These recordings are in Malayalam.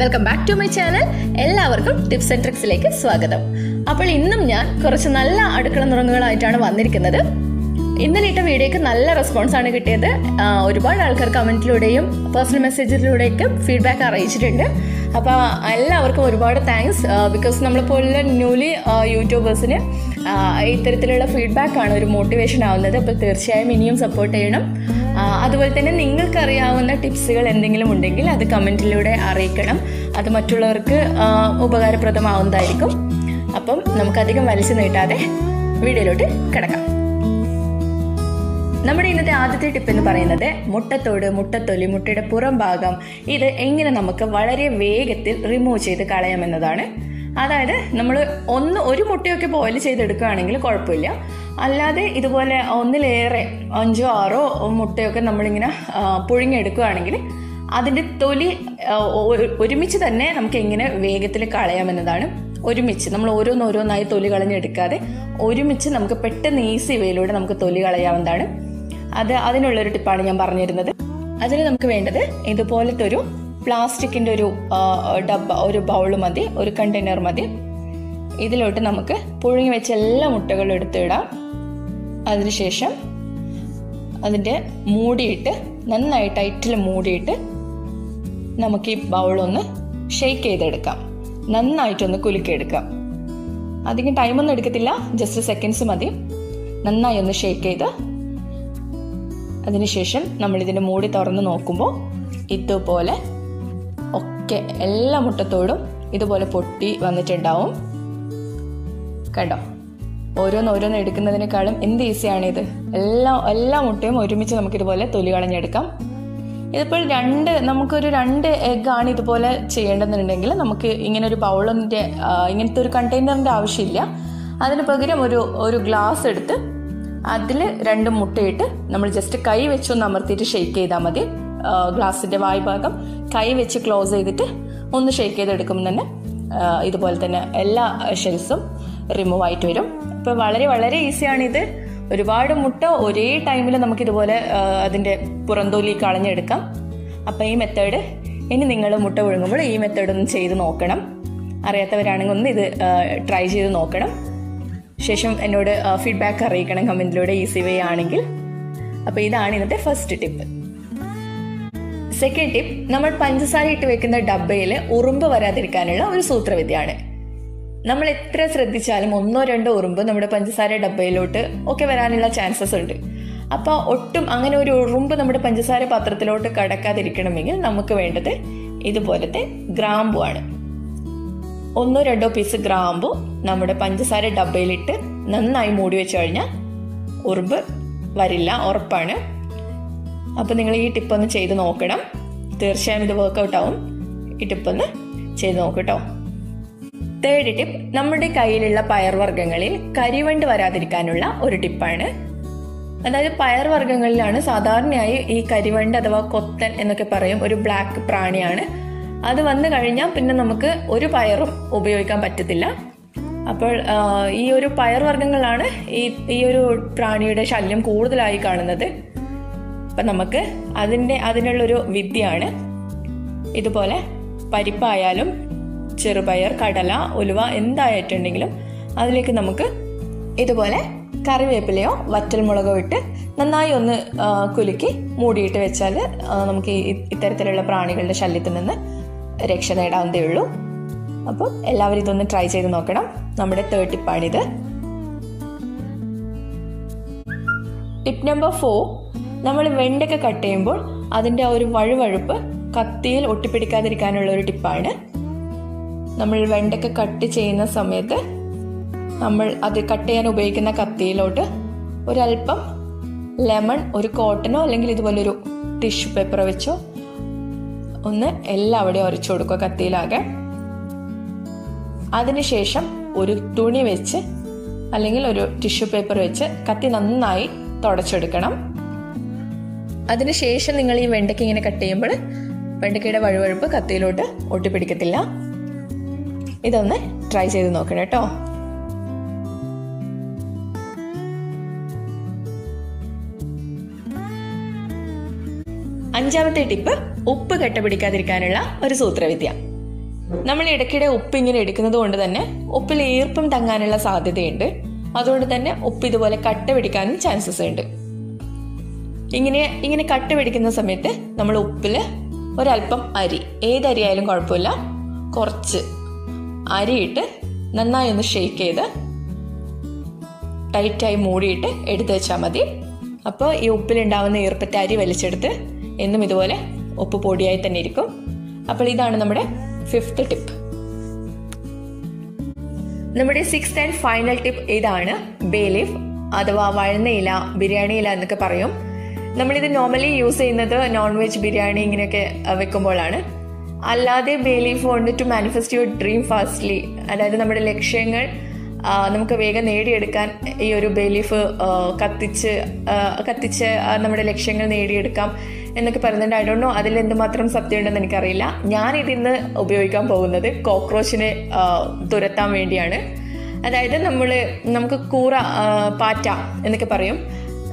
Welcome back to my channel എല്ലാവർക്കും ടിപ്സ് ആൻഡ് ട്രിക്സിലേക്ക് സ്വാഗതം. അപ്പോൾ ഇന്നും ഞാൻ കുറച്ച് നല്ല അടുക്കള നുറങ്ങുകളായിട്ടാണ് വന്നിരിക്കുന്നത്. ഇന്നലെ ഇട്ട വീഡിയോക്ക് നല്ല റെസ്പോൺസ് ആണ് കിട്ടിയത്. ഒരുപാട് ആൾക്കാർ കമന്റിലൂടെയും പേഴ്സണൽ മെസ്സേജിലൂടെയൊക്കെ ഫീഡ്ബാക്ക് അറിയിച്ചിട്ടുണ്ട്. അപ്പോൾ എല്ലാവർക്കും ഒരുപാട് താങ്ക്സ് ബിക്കോസ് നമ്മളെപ്പോലുള്ള ന്യൂലി യൂട്യൂബേഴ്സിന് ഇത്തരത്തിലുള്ള ഫീഡ്ബാക്ക് ആണ് ഒരു മോട്ടിവേഷൻ ആവുന്നത്. അപ്പോൾ തീർച്ചയായും ഇനിയും സപ്പോർട്ട് ചെയ്യണം. അതുപോലെ തന്നെ നിങ്ങൾക്കറിയാവുന്ന ടിപ്സുകൾ എന്തെങ്കിലും ഉണ്ടെങ്കിൽ അത് കമന്റിലൂടെ അറിയിക്കണം. അത് മറ്റുള്ളവർക്ക് ഉപകാരപ്രദമാവുന്നതായിരിക്കും. അപ്പം നമുക്കധികം വലിച്ചു നീട്ടാതെ വീഡിയോയിലോട്ട് കിടക്കാം. നമ്മുടെ ഇന്നത്തെ ആദ്യത്തെ ടിപ്പ് എന്ന് പറയുന്നത് മുട്ടത്തോട് മുട്ടത്തൊലി മുട്ടയുടെ പുറം ഭാഗം. ഇത് എങ്ങനെ നമുക്ക് വളരെ വേഗത്തിൽ റിമൂവ് ചെയ്ത് കളയാമെന്നതാണ് അതായത് നമ്മൾ ഒന്ന് ഒരു മുട്ടയൊക്കെ ബോയിൽ ചെയ്തെടുക്കുകയാണെങ്കിൽ കുഴപ്പമില്ല. അല്ലാതെ ഇതുപോലെ ഒന്നിലേറെ അഞ്ചോ ആറോ മുട്ടയൊക്കെ നമ്മളിങ്ങനെ പുഴുങ്ങിയെടുക്കുകയാണെങ്കിൽ അതിന്റെ തൊലി ഒരുമിച്ച് തന്നെ നമുക്ക് എങ്ങനെ വേഗത്തിൽ കളയാമെന്നതാണ് ഒരുമിച്ച്. നമ്മൾ ഓരോന്നോരോന്നായി തൊലി കളഞ്ഞെടുക്കാതെ ഒരുമിച്ച് നമുക്ക് പെട്ടെന്ന് ഈസി വേയിലൂടെ നമുക്ക് തൊലി കളയാവുന്നതാണ്. അത് അതിനുള്ളൊരു ടിപ്പാണ് ഞാൻ പറഞ്ഞിരുന്നത്. അതിന് നമുക്ക് വേണ്ടത് ഇതുപോലത്തെ ഒരു പ്ലാസ്റ്റിക്കിന്റെ ഒരു ഡബ്ബ ഒരു ബൗൾ മതി ഒരു കണ്ടെയ്നർ മതി. ഇതിലോട്ട് നമുക്ക് പുഴുങ്ങി വെച്ച എല്ലാ മുട്ടകളും എടുത്തിടാം. അതിനുശേഷം അതിന്റെ മൂടിയിട്ട് നന്നായി ടൈറ്റിൽ മൂടിയിട്ട് നമുക്ക് ഈ ബൗളൊന്ന് ഷെയ്ക്ക് ചെയ്തെടുക്കാം. നന്നായിട്ടൊന്ന് കുലുക്കിയെടുക്കാം. അധികം ടൈമൊന്നും എടുക്കത്തില്ല ജസ്റ്റ് സെക്കൻഡ്സ് മതി. നന്നായി ഒന്ന് ഷെയ്ക്ക് ചെയ്ത് അതിനുശേഷം നമ്മൾ ഇതിന്റെ മൂടി തുറന്ന് നോക്കുമ്പോൾ ഇതുപോലെ ഒക്കെ എല്ലാ മുട്ടത്തോടും ഇതുപോലെ പൊട്ടി വന്നിട്ടുണ്ടാവും. കണ്ടോ? ഓരോന്ന് ഓരോന്ന് എടുക്കുന്നതിനേക്കാളും എന്ത് ഈസിയാണ് ഇത് എല്ലാ എല്ലാ മുട്ടയും ഒരുമിച്ച് നമുക്ക് ഇതുപോലെ തൊലി കളഞ്ഞെടുക്കാം. ഇതിപ്പോൾ രണ്ട് നമുക്കൊരു രണ്ട് എഗ് ആണ് ഇതുപോലെ ചെയ്യേണ്ടതെന്നുണ്ടെങ്കിൽ നമുക്ക് ഇങ്ങനെ ഒരു ബൗളിന്റെ ഇങ്ങനത്തെ ഒരു കണ്ടെയ്നറിന്റെ ആവശ്യമില്ല. അതിന് പകരം ഒരു ഒരു ഗ്ലാസ് എടുത്ത് അതിൽ രണ്ട് മുട്ടയിട്ട് നമ്മൾ ജസ്റ്റ് കൈ വെച്ചൊന്ന് അമർത്തിയിട്ട് ഷെയ്ക്ക് ചെയ്താൽ മതി. ഗ്ലാസിന്റെ വായ്ഭാഗം കൈ വെച്ച് ക്ലോസ് ചെയ്തിട്ട് ഒന്ന് ഷെയ്ക്ക് ചെയ്തെടുക്കുമ്പോൾ തന്നെ ഇതുപോലെ തന്നെ എല്ലാ ഷെൽസും റിമൂവ് ആയിട്ട് വരും. അപ്പോൾ വളരെ വളരെ ഈസിയാണ് ഇത് ഒരുപാട് മുട്ട ഒരേ ടൈമിൽ നമുക്ക് ഇതുപോലെ അതിന്റെ പുറന്തോലി കളഞ്ഞെടുക്കാം. അപ്പോൾ ഈ മെത്തേഡ് ഇനി നിങ്ങൾ മുട്ട ഒഴുങ്ങുമ്പോൾ ഈ മെത്തേഡ് ഒന്ന് ചെയ്ത് നോക്കണം. അറിയാത്തവരാണെങ്കിൽ ഒന്ന് ഇത് ട്രൈ ചെയ്ത് നോക്കണം. ശേഷം എന്നോട് ഫീഡ്ബാക്ക് അറിയിക്കണം കമന്റിലൂടെ ഈസി വേ ആണെങ്കിൽ. അപ്പോൾ ഇതാണ് ഇന്നത്തെ ഫസ്റ്റ് ടിപ്പ് സെക്കൻഡ് ടിപ്പ് നമ്മൾ പഞ്ചസാര ഇട്ട് വെക്കുന്ന ഡബ്ബയിൽ ഉറുമ്പ് വരാതിരിക്കാനുള്ള ഒരു സൂത്രവിദ്യയാണ്. നമ്മൾ എത്ര ശ്രദ്ധിച്ചാലും ഒന്നോ രണ്ടോ ഉറുമ്പ് നമ്മുടെ പഞ്ചസാര ഡബ്ബയിലോട്ട് ഒക്കെ വരാനുള്ള ചാൻസസ് ഉണ്ട്. അപ്പോൾ ഒട്ടും അങ്ങനെ ഒരു ഉറുമ്പ് നമ്മുടെ പഞ്ചസാര പാത്രത്തിലോട്ട് കടക്കാതിരിക്കണമെങ്കിൽ നമുക്ക് വേണ്ടത് ഇതുപോലത്തെ ഗ്രാമ്പു ആണ്. ഒന്നോ രണ്ടോ പീസ് ഗ്രാമ്പു നമ്മുടെ പഞ്ചസാര ഡബ്ബയിലിട്ട് നന്നായി മൂടി വെച്ച് കഴിഞ്ഞാൽ ഉറുമ്പ് വരില്ല ഉറപ്പാണ്. അപ്പോൾ നിങ്ങൾ ഈ ടിപ്പ് ഒന്ന് ചെയ്ത് നോക്കണം. തീർച്ചയായും ഇത് വർക്കൗട്ട് ആവും. ഈ ടിപ്പ് ഒന്ന് ചെയ്ത് നോക്കട്ടോ. തേർഡ് ടിപ്പ് നമ്മുടെ കയ്യിലുള്ള പയർവർഗങ്ങളിൽ കരിവണ്ട് വരാതിരിക്കാനുള്ള ഒരു ടിപ്പാണ് അതായത് പയർവർഗങ്ങളിലാണ് സാധാരണയായി ഈ കരിവണ്ട് അഥവാ കൊത്തൻ എന്നൊക്കെ പറയും ഒരു ബ്ലാക്ക് പ്രാണിയാണ്. അത് വന്നു കഴിഞ്ഞാൽ പിന്നെ നമുക്ക് ഒരു പയറും ഉപയോഗിക്കാൻ പറ്റത്തില്ല. അപ്പോൾ ഈ ഒരു പയർവർഗങ്ങളാണ് ഈ ഈ ഒരു പ്രാണിയുടെ ശല്യം കൂടുതലായി കാണുന്നത്. അപ്പം നമുക്ക് അതിന്റെ അതിനുള്ളൊരു വിദ്യയാണ് ഇതുപോലെ പരിപ്പായാലും ചെറുപയർ കടല ഉലുവ എന്തായിട്ടുണ്ടെങ്കിലും അതിലേക്ക് നമുക്ക് ഇതുപോലെ കറിവേപ്പിലയോ വറ്റൽമുളകോ ഇട്ട് നന്നായി ഒന്ന് കുലുക്കി മൂടിയിട്ട് വെച്ചാൽ നമുക്ക് ഇത്തരത്തിലുള്ള പ്രാണികളുടെ ശല്യത്തിൽ നിന്ന് രക്ഷ നേടാവുന്നതേ ഉള്ളൂ. അപ്പോൾ എല്ലാവരും ഇതൊന്ന് ട്രൈ ചെയ്ത് നോക്കണം. നമ്മുടെ തേർഡ് ടിപ്പാണിത് ടിപ്പ് നമ്പർ ഫോർ നമ്മൾ വെണ്ടയ്ക്ക കട്ട് ചെയ്യുമ്പോൾ അതിന്റെ ആ ഒരു വഴുവഴുപ്പ് കത്തിയിൽ ഒട്ടിപ്പിടിക്കാതിരിക്കാനുള്ള ഒരു ടിപ്പാണ് നമ്മൾ വെണ്ടയ്ക്ക കട്ട് ചെയ്യുന്ന സമയത്ത് നമ്മൾ അത് കട്ട് ചെയ്യാൻ ഉപയോഗിക്കുന്ന കത്തിയിലോട്ട് ഒരല്പം ലെമൺ ഒരു കോട്ടനോ അല്ലെങ്കിൽ ഇതുപോലൊരു ടിഷ്യൂ പേപ്പർ വെച്ചോ ഒന്ന് എല്ലാവിടെയും ഉരച്ചു കൊടുക്കുക കത്തിയിലാകെ. അതിനുശേഷം ഒരു തുണി വെച്ച് അല്ലെങ്കിൽ ഒരു ടിഷ്യൂ പേപ്പർ വെച്ച് കത്തി നന്നായി തുടച്ചെടുക്കണം. അതിനുശേഷം നിങ്ങൾ ഈ വെണ്ടയ്ക്ക ഇങ്ങനെ കട്ട് ചെയ്യുമ്പോൾ വെണ്ടയ്ക്കയുടെ വഴുവഴുപ്പ് കത്തിയിലോട്ട് ഒട്ടിപ്പിടിക്കത്തില്ല. ഇതൊന്ന് ട്രൈ ചെയ്ത് നോക്കണം കേട്ടോ. അഞ്ചാമത്തെ ടിപ്പ് ഉപ്പ് കെട്ട പിടിക്കാതിരിക്കാനുള്ള ഒരു സൂത്രവിദ്യ. നമ്മൾ ഇടയ്ക്കിടെ ഉപ്പ് ഇങ്ങനെ എടുക്കുന്നത് കൊണ്ട് തന്നെ ഉപ്പിൽ ഈർപ്പം തങ്ങാനുള്ള സാധ്യതയുണ്ട്. അതുകൊണ്ട് തന്നെ ഉപ്പ് ഇതുപോലെ കട്ട പിടിക്കാനും ചാൻസസ് ഉണ്ട്. ഇങ്ങനെ ഇങ്ങനെ കട്ട് പിടിക്കുന്ന സമയത്ത് നമ്മൾ ഉപ്പിൽ ഒരല്പം അരി. ഏത് ആയാലും കുഴപ്പമില്ല. കുറച്ച് അരിയിട്ട് നന്നായി ഒന്ന് ഷേക്ക് ചെയ്ത് ടൈറ്റായി മൂടിയിട്ട് എടുത്തു വെച്ചാൽ മതി. അപ്പോൾ ഈ ഉപ്പിലുണ്ടാവുന്ന ഈർപ്പത്തെ അരി വലിച്ചെടുത്ത് എന്നും ഇതുപോലെ ഉപ്പ് പൊടിയായി തന്നെ ഇരിക്കും. അപ്പോൾ ഇതാണ് നമ്മുടെ ഫിഫ്ത്ത് ടിപ്പ് നമ്മുടെ സിക്സ്ത് ആൻഡ് ഫൈനൽ ടിപ്പ് ഇതാണ് ബേ ലീഫ് അഥവാ വഴന്നയില ബിരിയാണി ഇല എന്നൊക്കെ പറയും. നമ്മളിത് നോർമലി യൂസ് ചെയ്യുന്നത് നോൺ വെജ് ബിരിയാണി ഇങ്ങനെയൊക്കെ വെക്കുമ്പോഴാണ്. അല്ലാതെ belief on to manifest your dream fastly അതായത് നമ്മുടെ ലക്ഷ്യങ്ങൾ നമുക്ക് വേഗം നേടിയെടുക്കാൻ ഈ ഒരു ബേലീഫ് കത്തിച്ച് കത്തിച്ച് നമ്മുടെ ലക്ഷ്യങ്ങൾ നേടിയെടുക്കാം എന്നൊക്കെ പറയുന്നുണ്ട്. ഐ ഡോണ്ട് നോ അതിൽ എന്തുമാത്രം സത്യമുണ്ടെന്ന് എനിക്കറിയില്ല. ഞാൻ ഇതിന്ന് ഉപയോഗിക്കാൻ പോകുന്നത് കോക്രോച്ചിനെ തുരത്താൻ വേണ്ടിയാണ്. അതായത് നമ്മൾ നമുക്ക് കൂറ പാറ്റ എന്നൊക്കെ പറയും.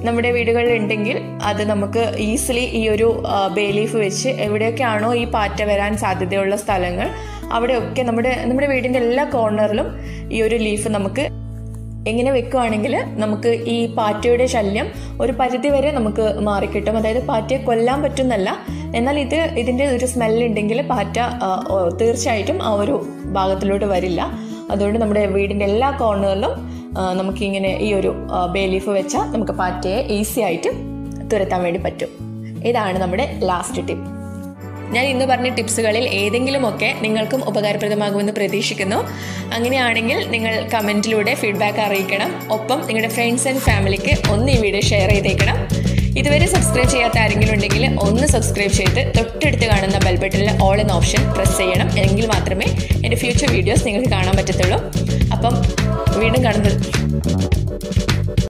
നമ്മുടെ വീടുകളിൽ ഉണ്ടെങ്കിൽ അത് നമുക്ക് ഈസിലി ഈ ഒരു ബേലീഫ് വെച്ച് എവിടെയൊക്കെയാണോ ഈ പാറ്റ വരാൻ സാധ്യതയുള്ള സ്ഥലങ്ങൾ അവിടെയൊക്കെ നമ്മുടെ നമ്മുടെ വീടിന്റെ എല്ലാ കോർണറിലും ഈ ഒരു ലീഫ് നമുക്ക് എങ്ങനെ വെക്കുവാണെങ്കിൽ നമുക്ക് ഈ പാറ്റയുടെ ശല്യം ഒരു പരിധി വരെ നമുക്ക് മാറിക്കിട്ടും. അതായത് പാറ്റയെ കൊല്ലാൻ പറ്റുന്നല്ല. എന്നാൽ ഇത് ഇതിന്റെ ഒരു സ്മെല്ലുണ്ടെങ്കിൽ പാറ്റ തീർച്ചയായിട്ടും ആ ഒരു ഭാഗത്തിലോട്ട് വരില്ല. അതുകൊണ്ട് നമ്മുടെ വീടിന്റെ എല്ലാ കോർണറിലും നമുക്കിങ്ങനെ ഈ ഒരു ബേ ലീഫ് വെച്ചാൽ നമുക്ക് പാറ്റയെ ഈസി ആയിട്ട് തുരത്താൻ വേണ്ടി പറ്റും. ഇതാണ് നമ്മുടെ ലാസ്റ്റ് ടിപ്പ് ഞാൻ ഇന്ന് പറഞ്ഞ ടിപ്സുകളിൽ ഏതെങ്കിലുമൊക്കെ നിങ്ങൾക്കും ഉപകാരപ്രദമാകുമെന്ന് പ്രതീക്ഷിക്കുന്നു. അങ്ങനെയാണെങ്കിൽ നിങ്ങൾ കമന്റിലൂടെ ഫീഡ്ബാക്ക് അറിയിക്കണം. ഒപ്പം നിങ്ങളുടെ ഫ്രണ്ട്സ് ആൻഡ് ഫാമിലിക്ക് ഒന്ന് ഈ വീഡിയോ ഷെയർ ചെയ്തേക്കണം. സബ്സ്ക്രൈബ് ചെയ്യാത്ത ആരെങ്കിലും ഉണ്ടെങ്കിൽ ഒന്ന് സബ്സ്ക്രൈബ് ചെയ്ത് തൊട്ടടുത്ത് കാണുന്ന ബെൽ ബട്ടണിൽ ഓൾ എന്ന ഓപ്ഷൻ പ്രസ് ചെയ്യണം. എങ്കിൽ മാത്രമേ എന്റെ ഫ്യൂച്ചർ വീഡിയോസ് നിങ്ങൾക്ക് കാണാൻ പറ്റത്തുള്ളൂ. അപ്പം വീണ്ടും കാണുന്നത്.